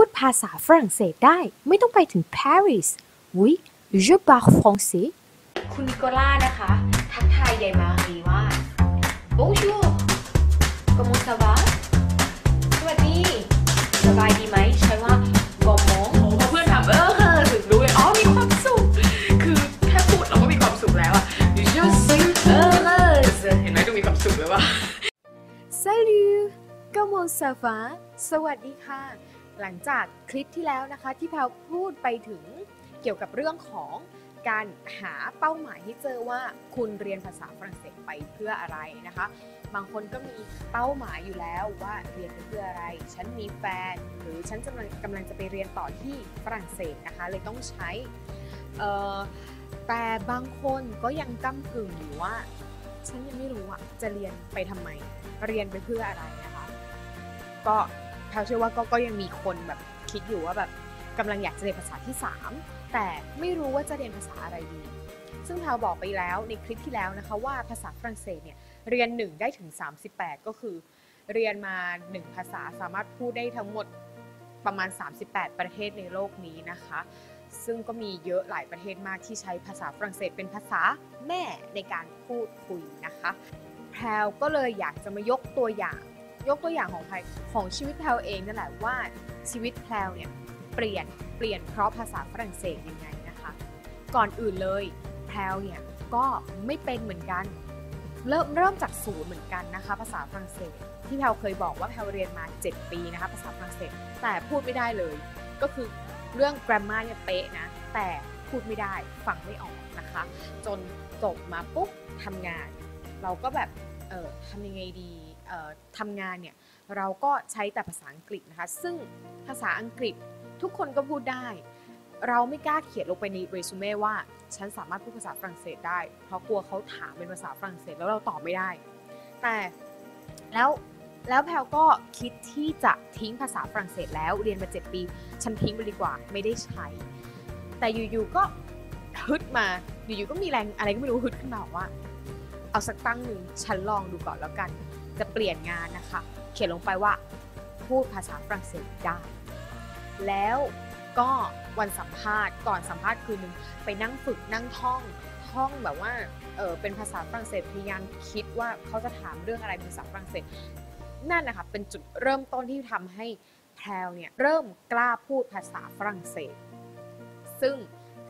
พูดภาษาฝรั่งเศสได้ ไม่ต้องไปถึงปารีส oui je parle français คุณนิโคล่านะคะ ทักทายยายมารีว่า bonjour comment ça va สวัสดี สบายดีไหมใช้ว่า comment โอ้พอเพื่อนถามเออเออถึงรู้เลยอ๋อมีความสุข คือแค่พูดเราก็มีความสุขแล้วอะ je suis heureuse เห็นไหมดูมีความสุขเลยว่ะ salut comment ça va สวัสดีค่ะ หลังจากคลิปที่แล้วนะคะที่แพลพูดไปถึงเกี่ยวกับเรื่องของการหาเป้าหมายที่เจอว่าคุณเรียนภาษาฝรั่งเศสไปเพื่ออะไรนะคะ บางคนก็มีเป้าหมายอยู่แล้วว่าเรียนไปเพื่ออะไร ฉันมีแฟน หรือฉันกำลังกำลังจะไปเรียนต่อที่ฝรั่งเศสนะคะ เลยต้องใช้แต่บางคนก็ยังก้ากึ่งอยู่ว่า ฉันยังไม่รู้อะจะเรียนไปทำไม เรียนไปเพื่ออะไรนะคะ ก็ แพลเชื่อว่าก็ก็ยังมีคนแบบคิดอยู่ว่าแบบกำลังอยากจะเรียนภาษาที่ 3 แต่ไม่รู้ว่าจะเรียนภาษาอะไรดี ซึ่งแพลบอกไปแล้วในคลิปที่แล้วนะคะว่าภาษาฝรั่งเศสเนี่ยเรียน 1 ได้ถึง 38 ก็คือ เรียนมา 1 ภาษาสามารถพูดได้ทั้งหมดประมาณ 38 ประเทศในโลกนี้นะคะ ซึ่งก็มีเยอะหลายประเทศมากที่ใช้ภาษาฝรั่งเศสเป็นภาษาแม่ในการพูดคุยนะคะ แพลวก็เลยอยากจะมายกตัวอย่าง ยกตัวอย่างของใครของชีวิตแพลวเองนั่นแหละว่าชีวิตแพลวเนี่ยเปลี่ยนเปลี่ยนเพราะภาษาฝรั่งเศสยังไงนะคะ ก่อนอื่นเลยแพลวเนี่ยก็ไม่เป็นเหมือนกัน เริ่มเริ่มจากศูนย์เหมือนกันนะคะ ภาษาฝรั่งเศส ที่แพลวเคยบอกว่าแพลวเรียนมา 7 ปีนะคะภาษาฝรั่งเศส แต่พูดไม่ได้เลย ก็คือเรื่อง grammar เนี่ยเป๊ะนะแต่พูดไม่ได้ฟังไม่ออกนะคะ จนจบมาปุ๊บทำงาน เราก็แบบเออทำยังไงดี ทำงานเนี่ยเราก็ใช้แต่ภาษาอังกฤษนะคะ ซึ่งภาษาอังกฤษทุกคนก็พูดได้ เราไม่กล้าเขียนลงไปในเรซูเม่ว่าฉันสามารถพูดภาษาฝรั่งเศสได้ เพราะกลัวเขาถามเป็นภาษาฝรั่งเศสแล้วเราตอบไม่ได้ แต่แล้วแล้วแพลก็คิดที่จะทิ้งภาษาฝรั่งเศสแล้วเรียนมา 7 ปี ฉันทิ้งไปดีกว่าไม่ได้ใช้ แต่อยู่ๆก็ฮึดมาอยู่ๆก็มีแรงอะไรก็ไม่รู้ฮึดขึ้นมาบอกว่า เอาสักตั้งหนึ่งฉันลองดูก่อนแล้วกัน จะเปลี่ยนงานนะคะ เขียนลงไปว่าพูดภาษาฝรั่งเศสได้ แล้วก็วันสัมภาษณ์ก่อนสัมภาษณ์คืนนึงไปนั่งฝึกนั่งท่องท่องแบบว่าเออเป็นภาษาฝรั่งเศสพยายามคิดว่าเขาจะถามเรื่องอะไรเป็นภาษาฝรั่งเศสนั่นนะคะเป็นจุดเริ่มต้นที่ทำให้แพรวเนี่ยเริ่มกล้าพูดภาษาฝรั่งเศส ซึ่ง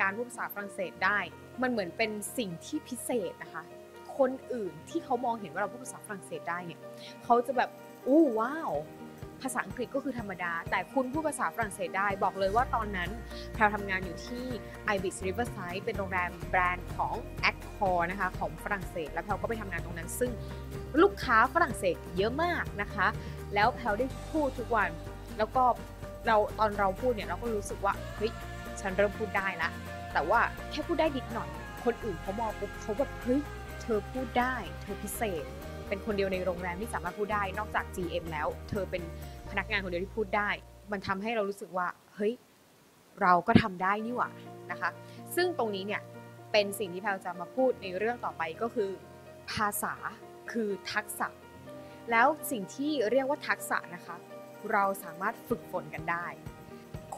การพูดภาษาฝรั่งเศสได้ มันเหมือนเป็นสิ่งที่พิเศษนะคะ คนอื่นที่เขามองเห็นว่าเราพูดภาษาฝรั่งเศสได้เนี่ยเขาจะแบบอู้ว้าวภาษาอังกฤษก็คือธรรมดา แต่คุณพูดภาษาฝรั่งเศสได้บอกเลยว่าตอนนั้นแพรวทำงานอยู่ที่ Ibis Riverside เป็นโรงแรมแบรนด์ของ Accor นะคะของฝรั่งเศส แล้วแพรวก็ไปทำงานตรงนั้น ซึ่งลูกค้าฝรั่งเศสเยอะมากนะคะ แล้วแพลวได้พูดทุกวัน แล้วก็เราตอนเราพูดเนี่ยเราก็รู้สึกว่าเฮ้ยฉันเริ่มพูดได้ละแต่ว่าแค่พูดได้นิดหน่อย คนอื่นเขามองปุ๊บเขาแบบเฮ้ย อพูดได้เธอพิเศษ เป็นคนเดียวในโรงแรมที่สามารถพูดได้ นอกจาก GM แล้ว เธอเป็นพนักงานคนเดียวที่พูดได้ มันทำให้เรารู้สึกว่าเฮ้ยเราก็ทำได้นี่หว่านะคะ ซึ่งตรงนี้เนี่ยเป็นสิ่งที่แพลจะมาพูดในเรื่องต่อไปก็คือ ภาษาคือทักษะ แล้วสิ่งที่เรียกว่าทักษะนะคะ เราสามารถฝึกฝนกันได้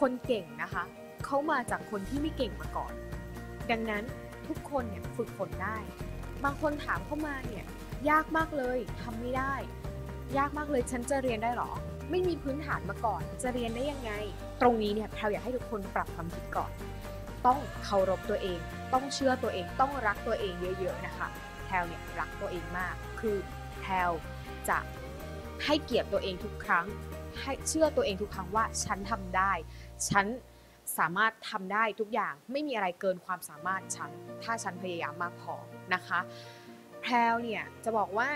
คนเก่งนะคะเขามาจากคนที่ไม่เก่งมาก่อน ดังนั้นทุกคนเนี่ยฝึกฝนได้ บางคนถามเข้ามาเนี่ยยากมากเลยทำไม่ได้ ยากมากเลยฉันจะเรียนได้หรอ ไม่มีพื้นฐานมาก่อน จะเรียนได้ยังไง ตรงนี้เนี่ยเราอยากให้ทุกคนปรับความคิดก่อน ต้องเคารพตัวเอง ต้องเชื่อตัวเองต้องรักตัวเองเยอะ ๆนะคะแพลเนี่ยรักตัวเองมาก คือแพลจะให้เกียรติตัวเองทุกครั้ง ให้เชื่อตัวเองทุกครั้งว่าฉันทำได้ ฉัน สามารถทำได้ทุกอย่างไม่มีอะไรเกินความสามารถฉัน ถ้าฉันพยายามมากพอนะคะ แพลวเนี่ยจะบอกว่า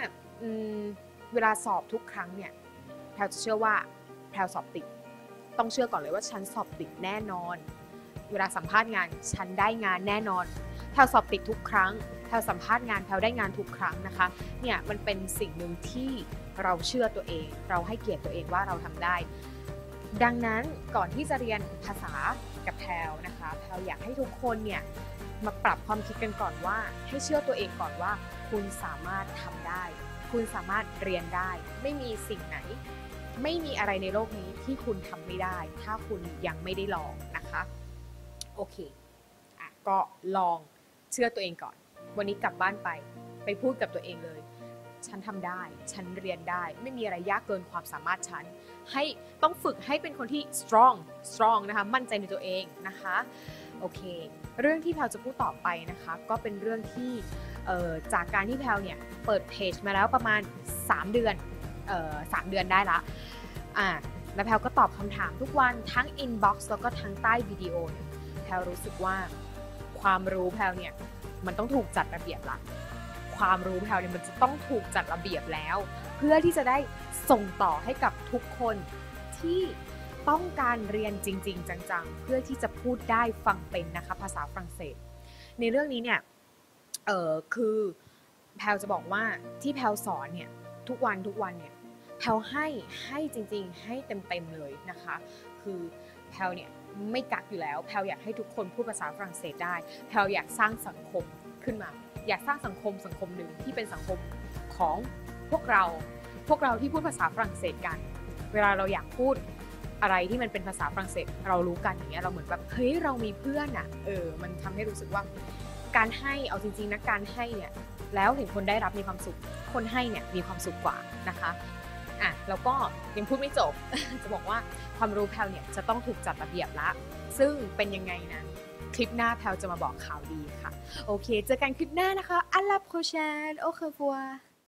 เวลาสอบทุกครั้งเนี่ยแพลวจะเชื่อว่าแพลวสอบติด ต้องเชื่อก่อนเลยว่าฉันสอบติดแน่นอน เวลาสัมภาษณ์งานฉันได้งานแน่นอนแพลวสอบติดทุกครั้งแพลวสัมภาษณ์งานแพลวได้งานทุกครั้งนะคะเนี่ยมันเป็นสิ่งหนึ่งที่เราเชื่อตัวเอง เราให้เกียรติตัวเองว่าเราทำได้ ดังนั้นก่อนที่จะเรียนภาษากับแพลวนะคะแพลวอยากให้ทุกคนเนี่ยมาปรับความคิดกันก่อนว่า ให้เชื่อตัวเองก่อนว่า คุณสามารถทำได้ คุณสามารถเรียนได้ ไม่มีสิ่งไหน ไม่มีอะไรในโลกนี้ที่คุณทำไม่ได้ ถ้าคุณยังไม่ได้ลองนะคะโอเคอะก็ลองเชื่อตัวเองก่อน วันนี้กลับบ้านไป ไปพูดกับตัวเองเลย ฉันทำได้ ฉันเรียนได้ ไม่มีอะไรยากเกินความสามารถฉัน ให้ต้องฝึกให้เป็นคนที่ strong strong นะคะ มั่นใจในตัวเองนะคะ โอเค เรื่องที่แพลจะพูดต่อไปนะคะ ก็เป็นเรื่องที่จากการที่แพลเนี่ย เปิดเพจมาแล้วประมาณ 3 เดือนสามเดือนได้ละอ่าแล้วแพลก็ตอบคำถามทุกวันทั้ง inbox แล้วก็ทั้งใต้วิดีโอแพลรู้สึกว่าความรู้แพลเนี่ย มันต้องถูกจัดระเบียบละ ความรู้แพลวเนี่ยมันจะต้องถูกจัดระเบียบแล้ว เพื่อที่จะได้ส่งต่อให้กับทุกคนที่ต้องการเรียนจริง ๆ จังๆ เพื่อที่จะพูดได้ฟังเป็นนะคะภาษาฝรั่งเศส ในเรื่องนี้เนี่ยเออคือแพลจะบอกว่าที่แพลสอนเนี่ยทุกวันทุกวันเนี่ยแพลให้ให้จริง ๆ ให้เต็มๆเลยนะคะ คือแพลเนี่ยไม่กักอยู่แล้ว แพลอยากให้ทุกคนพูดภาษาฝรั่งเศสได้ แพลอยากสร้างสังคม ขึ้นมา อยากสร้างสังคมสังคมหนึ่งที่เป็นสังคมของพวกเรา พวกเราที่พูดภาษาฝรั่งเศสกัน เวลาเราอยากพูดอะไรที่มันเป็นภาษาฝรั่งเศสเรารู้กันอย่างเงี้ยเราเหมือนแบบเฮ้ยเรามีเพื่อนอะเออมันทำให้รู้สึกว่า การให้เอาจริงๆนะการให้เนี่ยแล้วเห็นคนได้รับมีความสุข คนให้เนี่ยมีความสุขกว่านะคะอะแล้วก็ยังพูดไม่จบจะบอกว่าความรู้แพลวเนี่ยจะต้องถูกจัดระเบียบละ ซึ่งเป็นยังไงนั้น คลิปหน้าแพลวจะมาบอกข่าวดีค่ะ โอเค เจอกันคลิปหน้านะคะ à la prochaine au revoir